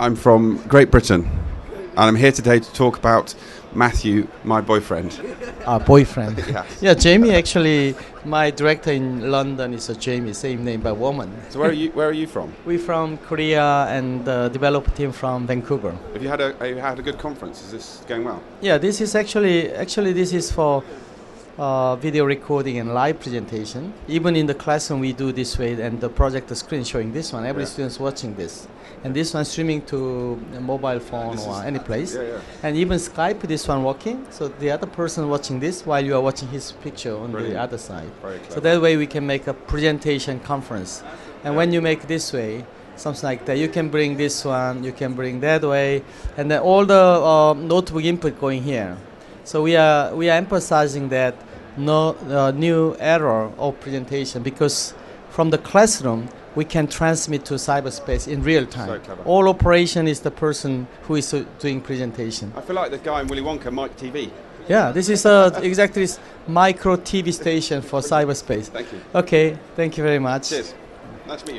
I'm from Great Britain, and I'm here today to talk about Matthew, my boyfriend. Our boyfriend. Yes. Yeah, Jamie actually, my director in London is a Jamie, same name but woman. So where are you? Where are you from? We're from Korea and uh, the developer team from Vancouver. Have you had a have you had a good conference? Is this going well? Yeah, this is actually actually this is for uh, video recording and live presentation. Even in the classroom, we do this way, and the projector screen showing this one. Every Yeah. student's watching this, and this one streaming to a mobile phone This or any place. Yeah, yeah. And even Skype, this one working. So the other person watching this while you are watching his picture on Brilliant. the other side. So that way we can make a presentation conference. And when you make this way, something like that, you can bring this one, you can bring that way, and then all the uh, notebook input going here. So we are we are emphasizing that no uh, new error of presentation because from the classroom we can transmit to cyberspace in real time. So. All operation is the person who is uh, doing presentation. I feel like the guy in Willy Wonka, Mike Teavee. Yeah, this is uh, exactly micro TV station for cyberspace. Thank you. Okay, thank you very much. Cheers. Nice to meet you.